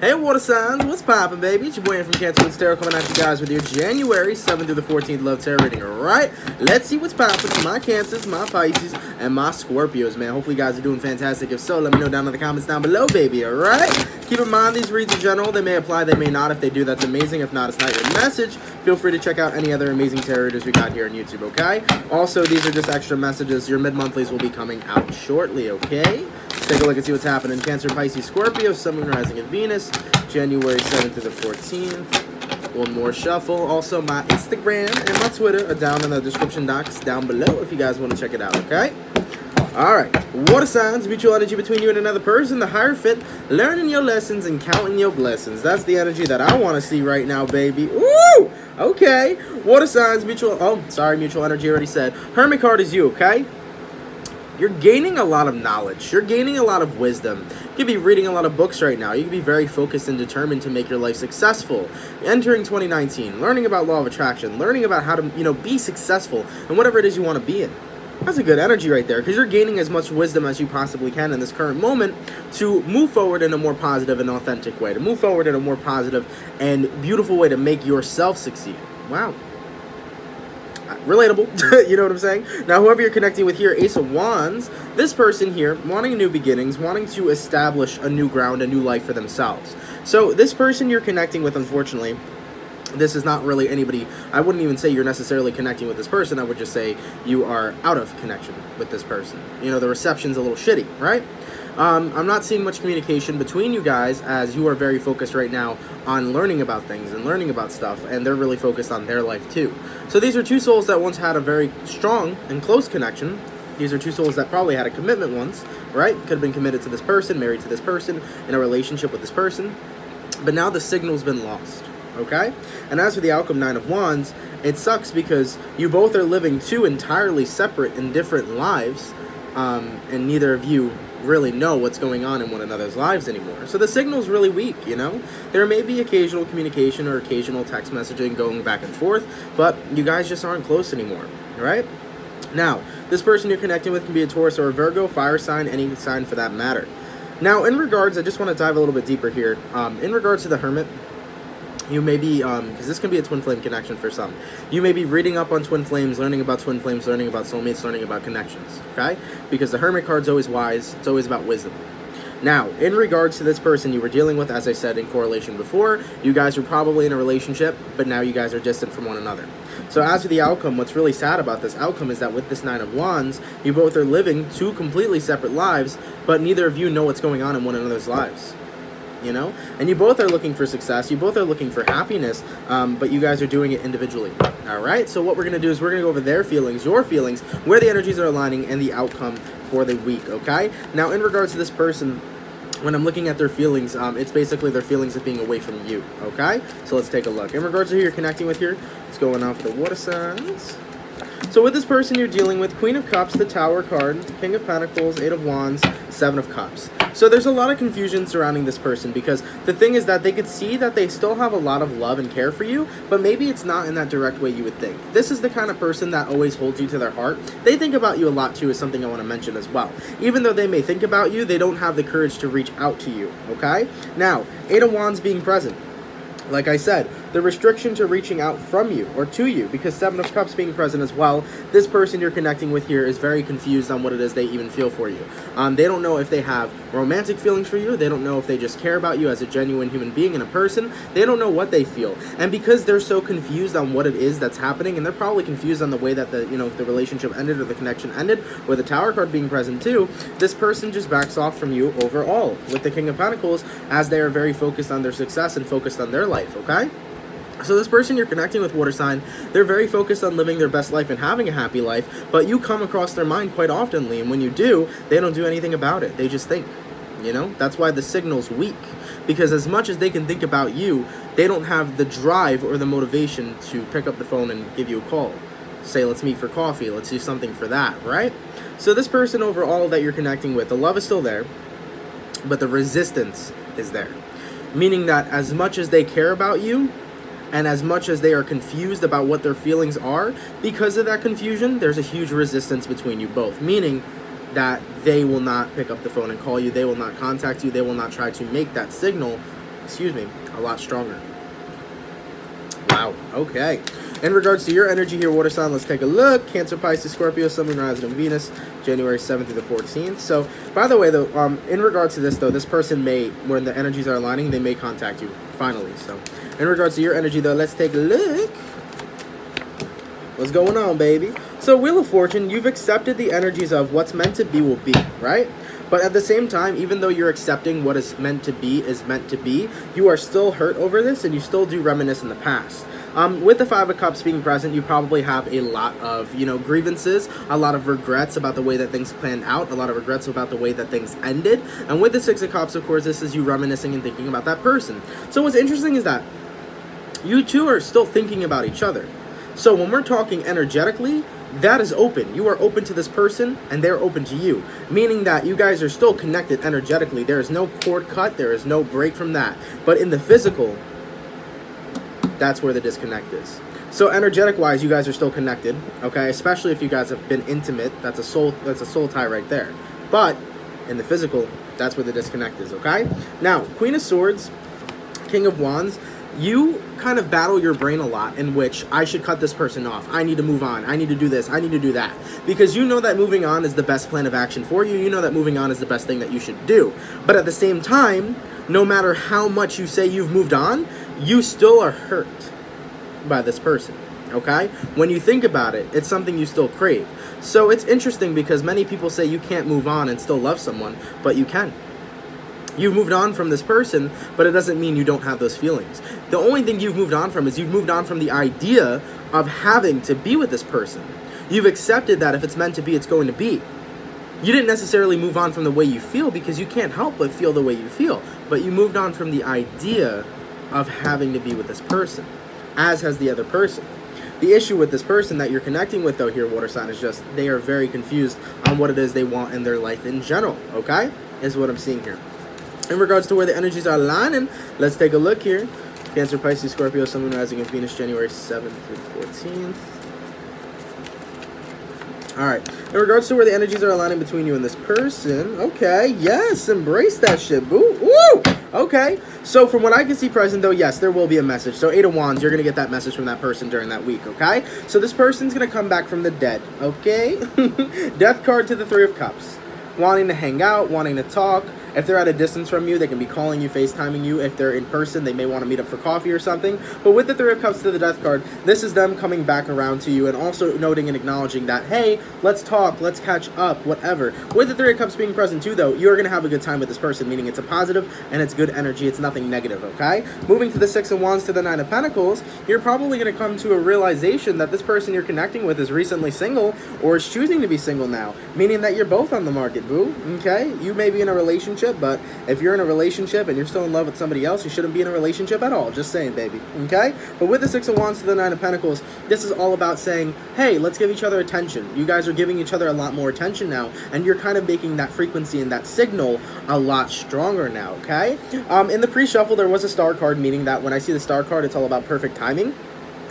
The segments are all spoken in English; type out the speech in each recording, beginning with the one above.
Hey, water signs, what's poppin', baby? It's your boy from with Tarot coming at you guys with your January 7th through the 14th love tarot reading. Alright, let's see what's poppin' to my Cancers, my Pisces, and my Scorpios, man. Hopefully, you guys are doing fantastic. If so, let me know down in the comments down below, baby. Alright, keep in mind these reads in general, they may apply, they may not. If they do, that's amazing. If not, it's not your message. Feel free to check out any other amazing tarot readers we got here on YouTube, okay? Also, these are just extra messages. Your mid monthlies will be coming out shortly, okay? Take a look and see what's happening. Cancer, Pisces, Scorpio, Sun, Moon, Rising, and Venus, January 7th to the 14th. One more shuffle. Also, my Instagram and my Twitter are down in the description box down below if you guys want to check it out, okay? Alright, water signs, mutual energy between you and another person, the Hierophant, learning your lessons and counting your blessings. That's the energy that I want to see right now, baby. Woo! Okay, water signs, mutual, oh, sorry, mutual energy already said. Hermit card is you, okay? You're gaining a lot of knowledge. You're gaining a lot of wisdom. You could be reading a lot of books right now. You could be very focused and determined to make your life successful. Entering 2019, learning about law of attraction, learning about how to, you know, be successful and whatever it is you want to be in. That's a good energy right there because you're gaining as much wisdom as you possibly can in this current moment to move forward in a more positive and authentic way, to move forward in a more positive and beautiful way to make yourself succeed. Wow relatable. you know what I'm saying? Now, whoever you're connecting with here, Ace of Wands, this person here, wanting new beginnings, wanting to establish a new ground, a new life for themselves. So, this person you're connecting with, unfortunately, this is not really anybody i wouldn't even say you're necessarily connecting with this person i would just say you are out of connection with this person you know the reception's a little shitty right um, I'm not seeing much communication between you guys as you are very focused right now on learning about things and learning about stuff, and they're really focused on their life too. So these are two souls that once had a very strong and close connection. These are two souls that probably had a commitment once, right? Could have been committed to this person, married to this person, in a relationship with this person. But now the signal's been lost, okay? And as for the outcome Nine of Wands, it sucks because you both are living two entirely separate and different lives, um, and neither of you really know what's going on in one another's lives anymore. So the signal's really weak, you know? There may be occasional communication or occasional text messaging going back and forth, but you guys just aren't close anymore, right? Now, this person you're connecting with can be a Taurus or a Virgo, fire sign, any sign for that matter. Now, in regards, I just want to dive a little bit deeper here. Um, in regards to the Hermit, you may be, because um, this can be a twin flame connection for some. You may be reading up on twin flames, learning about twin flames, learning about soulmates, learning about connections, okay? Because the Hermit card's always wise, it's always about wisdom. Now, in regards to this person you were dealing with, as I said in correlation before, you guys were probably in a relationship, but now you guys are distant from one another. So as for the outcome, what's really sad about this outcome is that with this Nine of Wands, you both are living two completely separate lives, but neither of you know what's going on in one another's lives you know and you both are looking for success you both are looking for happiness um, but you guys are doing it individually all right so what we're gonna do is we're gonna go over their feelings your feelings where the energies are aligning and the outcome for the week okay now in regards to this person when I'm looking at their feelings, um, it's basically their feelings of being away from you, okay? So let's take a look. In regards to who you're connecting with here, it's going on for the water signs. So with this person you're dealing with, Queen of Cups, the Tower card, King of Pentacles, Eight of Wands, Seven of Cups. So there's a lot of confusion surrounding this person because the thing is that they could see that they still have a lot of love and care for you, but maybe it's not in that direct way you would think. This is the kind of person that always holds you to their heart. They think about you a lot too is something I want to mention as well. Even though they may think about you, they don't have the courage to reach out to you, okay? Now, Eight of Wands being present. Like I said, the restriction to reaching out from you or to you because Seven of Cups being present as well, this person you're connecting with here is very confused on what it is they even feel for you. Um, they don't know if they have romantic feelings for you. They don't know if they just care about you as a genuine human being and a person. They don't know what they feel. And because they're so confused on what it is that's happening, and they're probably confused on the way that the, you know, the relationship ended or the connection ended, with the Tower card being present too, this person just backs off from you overall with the King of Pentacles as they are very focused on their success and focused on their life, okay? So this person you're connecting with water sign, they're very focused on living their best life and having a happy life, but you come across their mind quite oftenly, and when you do, they don't do anything about it. They just think. You know? That's why the signal's weak. Because as much as they can think about you, they don't have the drive or the motivation to pick up the phone and give you a call. Say, let's meet for coffee, let's do something for that, right? So this person overall that you're connecting with, the love is still there, but the resistance is there. Meaning that as much as they care about you, and as much as they are confused about what their feelings are, because of that confusion, there's a huge resistance between you both. Meaning that they will not pick up the phone and call you, they will not contact you, they will not try to make that signal excuse me, a lot stronger. Wow. Okay. In regards to your energy here, water sign, let's take a look. Cancer, Pisces, Scorpio, Sun, Moon, Rising, and Venus, January 7th through the 14th. So, by the way, though, um, in regards to this, though, this person may, when the energies are aligning, they may contact you, finally. So, in regards to your energy, though, let's take a look. What's going on, baby? So, Wheel of Fortune, you've accepted the energies of what's meant to be will be, right? But at the same time, even though you're accepting what is meant to be is meant to be, you are still hurt over this and you still do reminisce in the past. Um, with the Five of Cups being present, you probably have a lot of, you know, grievances, a lot of regrets about the way that things planned out, a lot of regrets about the way that things ended. And with the Six of Cups, of course, this is you reminiscing and thinking about that person. So what's interesting is that you two are still thinking about each other. So when we're talking energetically, that is open. You are open to this person and they're open to you. Meaning that you guys are still connected energetically. There is no cord cut, there is no break from that. But in the physical, that's where the disconnect is. So energetic wise, you guys are still connected, okay? Especially if you guys have been intimate. That's a soul that's a soul tie right there. But in the physical, that's where the disconnect is, okay? Now, Queen of Swords, King of Wands, you kind of battle your brain a lot in which I should cut this person off. I need to move on. I need to do this. I need to do that. Because you know that moving on is the best plan of action for you. You know that moving on is the best thing that you should do. But at the same time, no matter how much you say you've moved on, you still are hurt by this person. Okay? When you think about it, it's something you still crave. So it's interesting because many people say you can't move on and still love someone, but you can. You've moved on from this person, but it doesn't mean you don't have those feelings. The only thing you've moved on from is you've moved on from the idea of having to be with this person. You've accepted that if it's meant to be, it's going to be. You didn't necessarily move on from the way you feel because you can't help but feel the way you feel, but you moved on from the idea of having to be with this person, as has the other person. The issue with this person that you're connecting with, though, here, water sign, is just they are very confused on what it is they want in their life in general, okay? Is what I'm seeing here. In regards to where the energies are aligning, let's take a look here. Cancer, Pisces, Scorpio, Sun, Rising, and Venus, January 7th through 14th. Alright, in regards to where the energies are aligning between you and this person, okay, yes, embrace that shit, boo, woo, okay. So from what I can see present, though, yes, there will be a message. So Eight of Wands, you're going to get that message from that person during that week, okay? So this person's going to come back from the dead, okay? Death card to the Three of Cups. Wanting to hang out, wanting to talk, if they're at a distance from you, they can be calling you, FaceTiming you. If they're in person, they may want to meet up for coffee or something. But with the Three of Cups to the Death card, this is them coming back around to you and also noting and acknowledging that, hey, let's talk, let's catch up, whatever. With the Three of Cups being present too, though, you're going to have a good time with this person, meaning it's a positive and it's good energy. It's nothing negative, okay? Moving to the Six of Wands to the Nine of Pentacles, you're probably going to come to a realization that this person you're connecting with is recently single or is choosing to be single now, meaning that you're both on the market, boo, okay? You may be in a relationship, but if you're in a relationship and you're still in love with somebody else, you shouldn't be in a relationship at all. Just saying, baby. Okay? But with the Six of Wands to the Nine of Pentacles, this is all about saying, hey, let's give each other attention. You guys are giving each other a lot more attention now, and you're kind of making that frequency and that signal a lot stronger now, okay? Um, in the pre-shuffle, there was a star card, meaning that when I see the star card, it's all about perfect timing.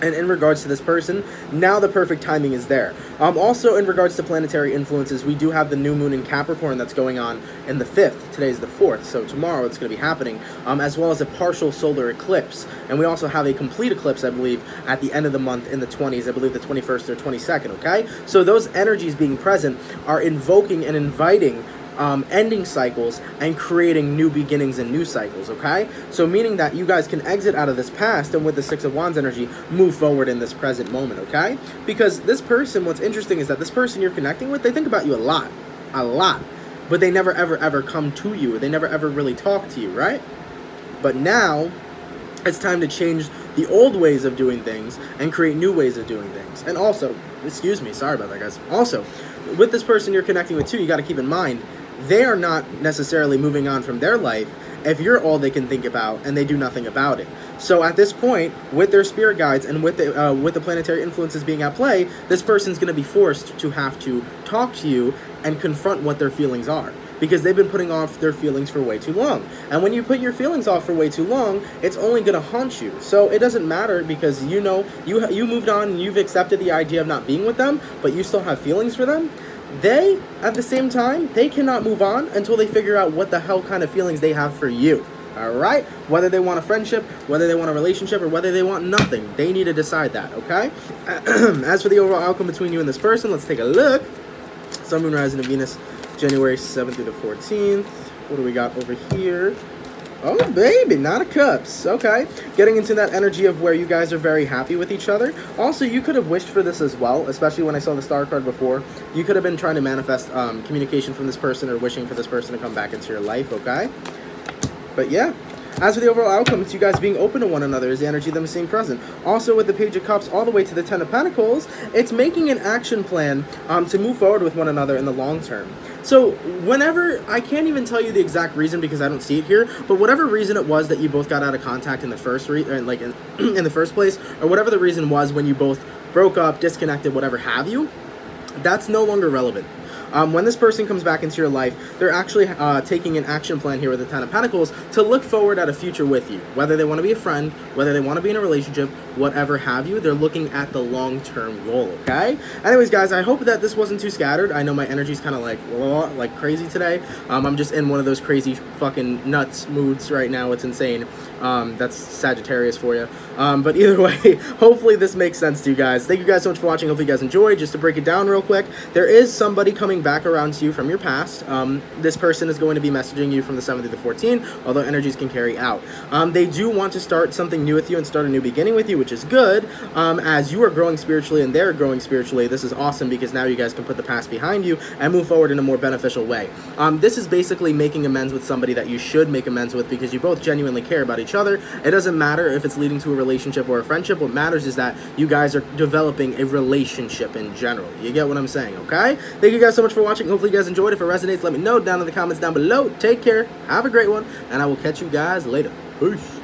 And in regards to this person, now the perfect timing is there. Um, also, in regards to planetary influences, we do have the new moon in Capricorn that's going on in the 5th. Today's the 4th, so tomorrow it's going to be happening, um, as well as a partial solar eclipse. And we also have a complete eclipse, I believe, at the end of the month in the 20s, I believe the 21st or 22nd, okay? So those energies being present are invoking and inviting um, ending cycles and creating new beginnings and new cycles, okay? So meaning that you guys can exit out of this past and with the Six of Wands energy, move forward in this present moment, okay? Because this person, what's interesting is that this person you're connecting with, they think about you a lot, a lot, but they never ever ever come to you. They never ever really talk to you, right? But now, it's time to change the old ways of doing things and create new ways of doing things. And also, excuse me, sorry about that, guys. Also, with this person you're connecting with too, you got to keep in mind they are not necessarily moving on from their life if you're all they can think about and they do nothing about it. So at this point, with their spirit guides and with the uh, with the planetary influences being at play, this person's going to be forced to have to talk to you and confront what their feelings are because they've been putting off their feelings for way too long. And when you put your feelings off for way too long, it's only going to haunt you. So it doesn't matter because you know you you moved on and you've accepted the idea of not being with them, but you still have feelings for them they, at the same time, they cannot move on until they figure out what the hell kind of feelings they have for you. All right? Whether they want a friendship, whether they want a relationship, or whether they want nothing, they need to decide that, okay? As for the overall outcome between you and this person, let's take a look. Sun, Moon, Rising, and Venus, January 7th through the 14th. What do we got over here? Oh, baby, not a Cups. Okay. Getting into that energy of where you guys are very happy with each other. Also, you could have wished for this as well, especially when I saw the star card before. You could have been trying to manifest um, communication from this person or wishing for this person to come back into your life, okay? But yeah, as for the overall outcome, it's you guys being open to one another is the energy them seeing present. Also, with the Page of Cups all the way to the Ten of Pentacles, it's making an action plan um, to move forward with one another in the long term. So, whenever, I can't even tell you the exact reason because I don't see it here, but whatever reason it was that you both got out of contact in the first, re uh, like in, in the first place, or whatever the reason was when you both broke up, disconnected, whatever have you, that's no longer relevant. Um, when this person comes back into your life, they're actually uh, taking an action plan here with the Ten of Pentacles to look forward at a future with you. Whether they want to be a friend, whether they want to be in a relationship, whatever have you, they're looking at the long-term goal, okay? Anyways, guys, I hope that this wasn't too scattered. I know my energy's kind of like, like crazy today. Um, I'm just in one of those crazy fucking nuts moods right now. It's insane. Um, that's Sagittarius for you. Um, but either way, hopefully this makes sense to you guys. Thank you guys so much for watching. Hopefully you guys enjoyed. Just to break it down real quick, there is somebody coming back around to you from your past. Um, this person is going to be messaging you from the 7th to the 14th, although energies can carry out. Um, they do want to start something new with you and start a new beginning with you, which is good. Um, as you are growing spiritually and they're growing spiritually, this is awesome because now you guys can put the past behind you and move forward in a more beneficial way. Um, this is basically making amends with somebody that you should make amends with because you both genuinely care about each other it doesn't matter if it's leading to a relationship or a friendship. What matters is that you guys are developing a relationship in general. You get what I'm saying, okay? Thank you guys so much for watching. Hopefully you guys enjoyed. If it resonates, let me know down in the comments down below. Take care. Have a great one. And I will catch you guys later. Peace.